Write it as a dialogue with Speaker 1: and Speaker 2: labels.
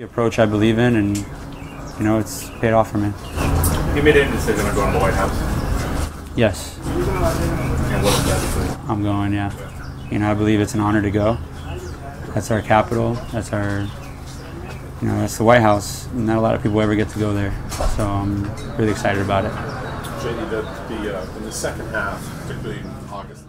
Speaker 1: The approach I believe in, and you know, it's paid off for me.
Speaker 2: You made a decision to go in the White House.
Speaker 1: Yes,
Speaker 2: And what was?
Speaker 1: I'm going. Yeah, you know, I believe it's an honor to go. That's our capital. That's our, you know, that's the White House. Not a lot of people ever get to go there, so I'm really excited about it.
Speaker 3: JD, the, the, uh, in the second half, particularly August,